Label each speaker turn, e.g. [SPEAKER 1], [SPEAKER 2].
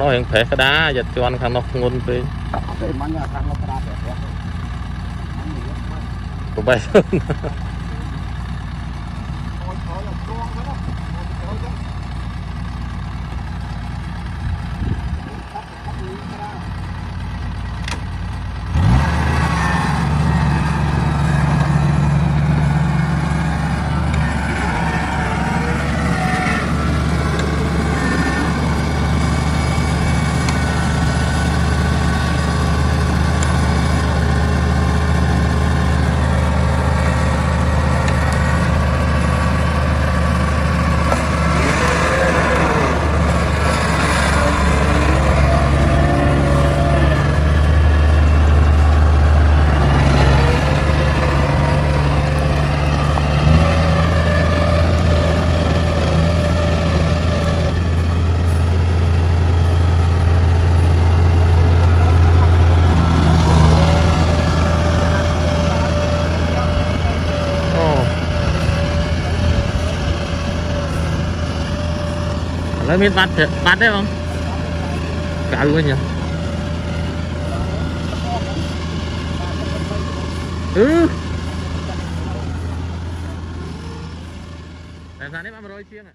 [SPEAKER 1] នោះរៀងប្រេះក្តារយ៉ាត់ជន់ខាងនោះធ្ងន់ពេក
[SPEAKER 2] ទេមិនខាងនោះក្រាបតែគាត់
[SPEAKER 1] ប្របែក
[SPEAKER 2] អូយអូយត្រង់ទៅណា
[SPEAKER 1] lấy miếng bát bát đấy không? Cả luôn nhỉ? Ừ. Làm sao đấy 30 chiên à?